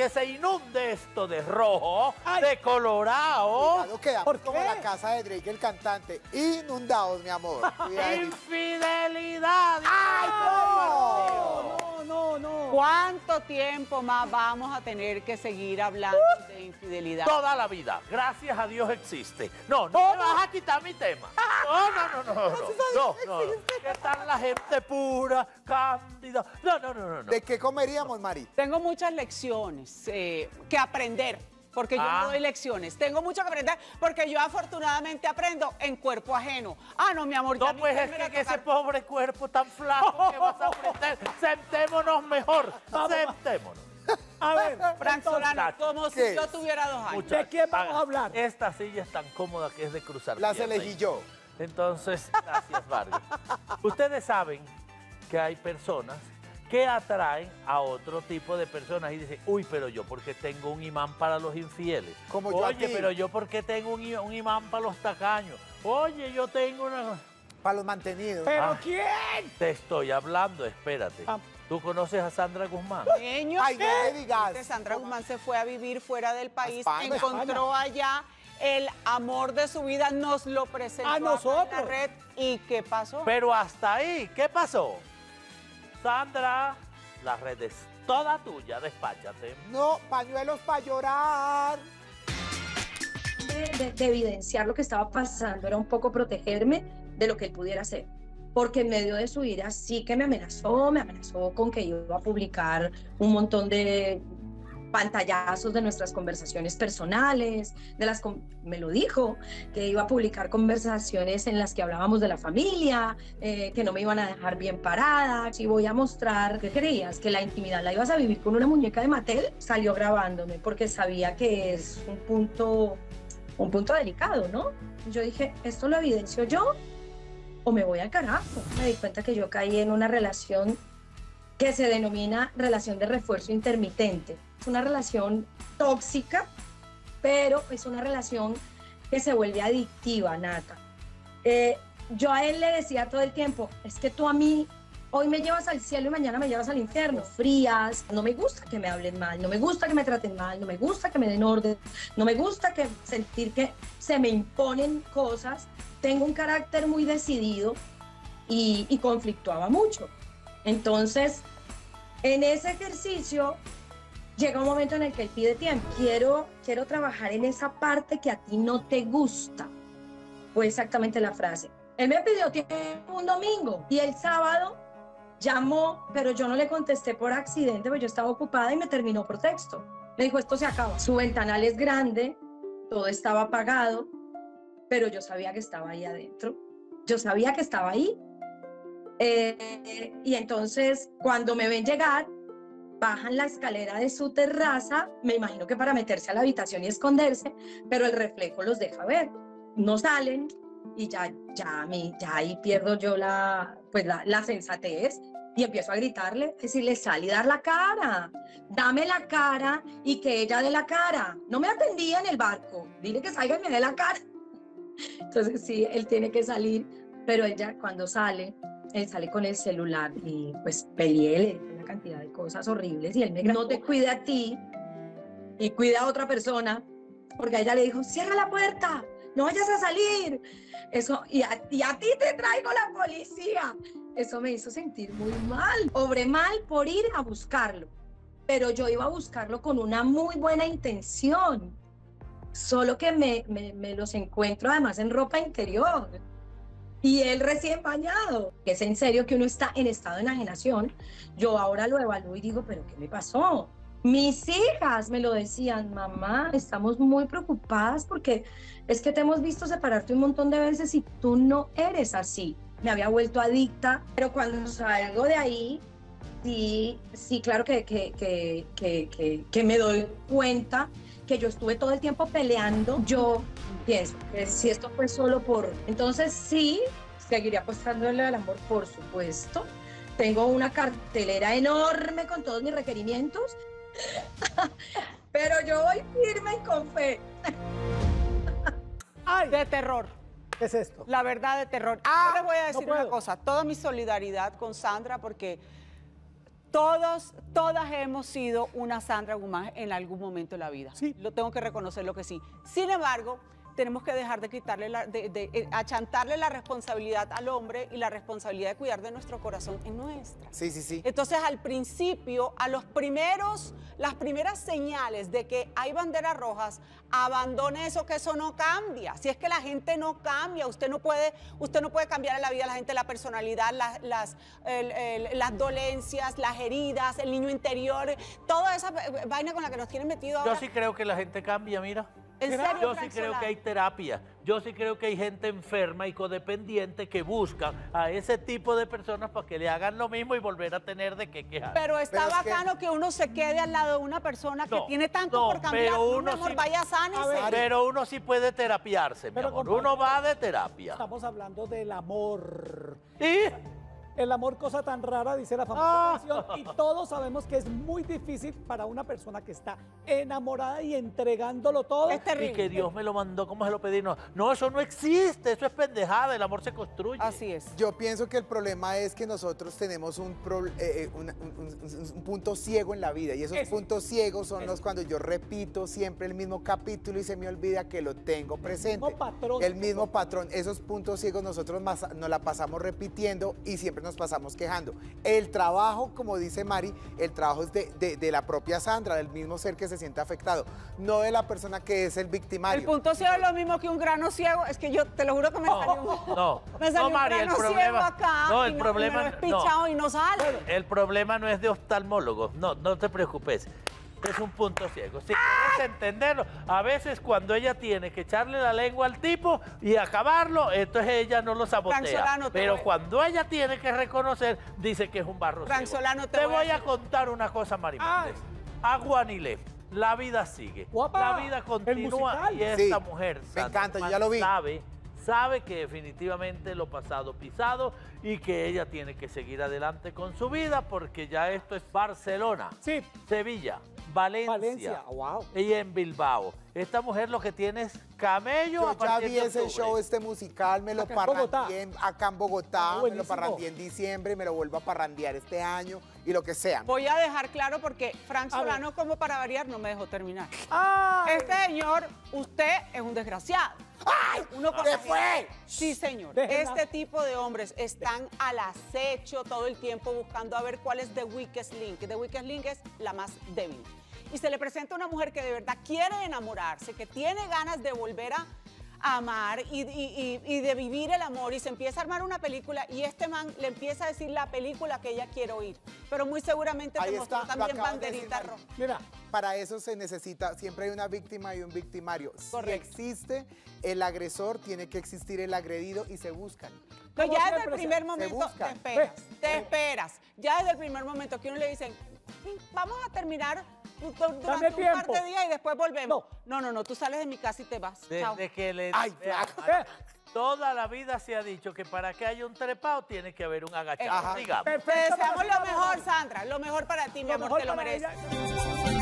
que se inunde esto de rojo, Ay. de colorado. Cuidado, ¿Por como qué? la casa de Drake, el cantante. Inundados, mi amor. Infidelidad. No, no. ¿Cuánto tiempo más vamos a tener que seguir hablando de infidelidad? Toda la vida. Gracias a Dios existe. No, no me vas a quitar mi tema. No, no, no, no. No, no, no. no. ¿Qué tal la gente pura, cándida? No, no, no, no. no. ¿De qué comeríamos, Mari? Tengo muchas lecciones eh, que aprender. Porque yo Ah. no doy lecciones. Tengo mucho que aprender porque yo afortunadamente aprendo en cuerpo ajeno. Ah, no, mi amor. No, pues es que en ese pobre cuerpo tan flaco que vas a aprender. Sentémonos mejor. Sentémonos. A ver, Frank entonces, Solano, como si ¿qué yo tuviera dos años. Muchachos, quién vamos a hablar? Esta silla es tan cómoda que es de cruzar. Las elegí yo. Entonces, gracias, Vargas. Ustedes saben que hay personas que atraen a otro tipo de personas y dicen, uy, pero yo porque tengo un imán para los infieles. Como yo a Oye, pero yo porque tengo un, imán para los tacaños. Oye, yo tengo una... Para los mantenidos. ¿Pero Ah. quién? Te estoy hablando, espérate. Ah. ¿Tú conoces a Sandra Guzmán? Niño, Ay, no me digas. que Sandra Guzmán se fue a vivir fuera del país, España. encontró allá el amor de su vida, nos lo presentó A acá en la nosotros. red. ¿Y qué pasó? Pero hasta ahí, ¿qué pasó? Sandra, la red es toda tuya, despáchate. No, pañuelos para llorar. de, de- de evidenciar lo que estaba pasando era un poco protegerme de lo que él pudiera hacer. Porque en medio de su ira sí que me amenazó, me amenazó con que iba a publicar un montón de pantallazos de nuestras conversaciones personales, de las me lo dijo, que iba a publicar conversaciones en las que hablábamos de la familia, eh, que no me iban a dejar bien parada, si voy a mostrar, ¿qué creías? Que la intimidad la ibas a vivir con una muñeca de Mattel, salió grabándome porque sabía que es un punto un punto delicado, ¿no? Yo dije, ¿esto lo evidencio yo o me voy al carajo? Me di cuenta que yo caí en una relación que se denomina relación de refuerzo intermitente. Es una relación tóxica, pero es una relación que se vuelve adictiva, Nata. Eh, yo a él le decía todo el tiempo, es que tú a mí hoy me llevas al cielo y mañana me llevas al infierno. Frías, no me gusta que me hablen mal, no me gusta que me traten mal, no me gusta que me den orden, no me gusta que sentir que se me imponen cosas. Tengo un carácter muy decidido y, y conflictuaba mucho. Entonces, en ese ejercicio llega un momento en el que él pide tiempo. Quiero, quiero trabajar en esa parte que a ti no te gusta. Fue exactamente la frase. Él me pidió tiempo un domingo y el sábado llamó, pero yo no le contesté por accidente, porque yo estaba ocupada y me terminó por texto. Me dijo, esto se acaba. Su ventanal es grande, todo estaba apagado, pero yo sabía que estaba ahí adentro. Yo sabía que estaba ahí. Eh, y entonces, cuando me ven llegar, bajan la escalera de su terraza, me imagino que para meterse a la habitación y esconderse, pero el reflejo los deja ver. No salen y ya, ya, mí, ya ahí pierdo yo la, pues la, la sensatez y empiezo a gritarle, decirle, sal y dar la cara, dame la cara y que ella dé la cara. No me atendía en el barco, dile que salga y me dé la cara. Entonces sí, él tiene que salir, pero ella cuando sale, él sale con el celular y pues peleé, le dije una cantidad de cosas horribles y él me no te cuida a ti y cuida a otra persona, porque a ella le dijo, cierra la puerta, no vayas a salir. Eso, y a, y a ti te traigo la policía. Eso me hizo sentir muy mal. Obré mal por ir a buscarlo, pero yo iba a buscarlo con una muy buena intención. Solo que me, me, me los encuentro además en ropa interior. Y él recién bañado. Es en serio que uno está en estado de enajenación. Yo ahora lo evalúo y digo, ¿pero qué me pasó? Mis hijas me lo decían, mamá, estamos muy preocupadas porque es que te hemos visto separarte un montón de veces y tú no eres así. Me había vuelto adicta, pero cuando salgo de ahí, sí, sí, claro que, que, que, que me doy cuenta que yo estuve todo el tiempo peleando. Yo pienso que si esto fue solo por... Entonces sí, seguiría apostándole al amor, por supuesto. Tengo una cartelera enorme con todos mis requerimientos, pero yo voy firme y con fe. ¡Ay! De terror. ¿Qué es esto? La verdad de terror. Ah, les voy a no decir una cosa, toda mi solidaridad con Sandra porque Todos, todas hemos sido una Sandra Guzmán en algún momento de la vida. Sí. Lo tengo que reconocer lo que sí. Sin embargo, tenemos que dejar de quitarle, la, de, de, eh, achantarle la responsabilidad al hombre y la responsabilidad de cuidar de nuestro corazón en nuestra. Sí, sí, sí. Entonces, al principio, a los primeros, las primeras señales de que hay banderas rojas, abandone eso, que eso no cambia. Si es que la gente no cambia, usted no puede, usted no puede cambiar en la vida de la gente la personalidad, las, las, el- el- las dolencias, las heridas, el niño interior, toda esa eh, vaina con la que nos tienen metido ahora. Yo sí creo que la gente cambia, mira. ¿En serio, Yo sí creo que hay terapia. Yo sí creo que hay gente enferma y codependiente que busca a ese tipo de personas para que le hagan lo mismo y volver a tener de qué quejar. Pero está Pero es que- bacano que... uno se quede al lado de una persona que tiene tanto no, por cambiar. pero uno amor, sí- vaya ver, Pero uno sí puede terapiarse, mi Pero, amor. Uno va de terapia. Estamos hablando del amor. Y El amor, cosa tan rara, dice la Ah. famosa canción. Y todos sabemos que es muy difícil para una persona que está enamorada y entregándolo todo. Es terrible. Y que Dios me lo mandó, ¿cómo se lo pedí? No, no, eso no existe, eso es pendejada, el amor se construye. Así es. Yo pienso que el problema es que nosotros tenemos un, pro- eh, eh, una- un, un- un punto ciego en la vida y esos Eso. puntos ciegos son los cuando yo repito siempre el mismo capítulo y se me olvida que lo tengo presente. mismo patrón. El mismo patrón. Esos puntos ciegos nosotros nos la pasamos repitiendo y siempre nos pasamos quejando. El trabajo, como dice Mari, el trabajo es de, de- de la propia Sandra, del mismo ser que se siente afectado, no de la persona que es el victimario. El punto ciego es lo mismo que un grano ciego. Es que yo te lo juro que me salió un, No, me salió no, un Mari, el grano ciego problema. acá. no, y el no- problema. y me lo he no. pichado y no sale. El problema no es de oftalmólogo, no, no te preocupes. Es un punto ciego. Si quieres entenderlo, a veces cuando ella tiene que echarle la lengua al tipo y acabarlo, entonces ella no lo Frank sabotea. Pero voy- cuando ella tiene que reconocer, dice que es un barro Frank ciego. Solano, te te voy a voy a decir- contar una cosa, Mari Ay. Méndez. A Guanilé, la vida sigue. Guapa, La vida el continúa musical. y esta Sí, mujer me encanta, yo ya lo vi. sabe, sabe que definitivamente lo pasado pisado y que ella tiene que seguir adelante con su vida porque ya esto es Barcelona, Sí, Sevilla, Valencia, Valencia. Wow. y en Bilbao. Esta mujer lo que tiene es camello Yo a ya vi de ese show, este musical, me lo en- acá en Bogotá, Ah, me lo parrandié en diciembre, me lo vuelvo a parrandear este año y lo que sea. Voy a dejar claro porque Frank. Solano, como para variar, no me dejó terminar. ¡Ay! Este señor, usted es un desgraciado. ¡Ay! Uno con ¿Qué la fue? Sí, señor. Este tipo de hombres están al acecho todo el tiempo buscando a ver cuál es the weakest link. The weakest link es la más débil. Y se le presenta una mujer que de verdad quiere enamorarse, que tiene ganas de volver a amar y, y- y- y de vivir el amor y se empieza a armar una película y este man le empieza a decir la película que ella quiere oír. Pero muy seguramente Ahí te mostró está, también de banderita Mari. roja. Mira, Para eso se necesita, siempre hay una víctima y un victimario. Correcto. Si existe el agresor, tiene que existir el agredido y se buscan. Pero Como ya desde el primer momento te esperas, te esperas. Ya desde el primer momento que uno le dicen, "Mm, vamos a terminar durante Dame un par tiempo. de días y después volvemos. No, no, no, tú sales de mi casa y te vas. Chao. Desde que le Ay, vea. Mari, Toda la vida se ha dicho que para que haya un trepado tiene que haber un agachado. Ajá. Digamos. Te perfecto. deseamos para lo mejor, Sandra. Lo mejor para ti, mi Lo amor, mejor te lo mereces. ella.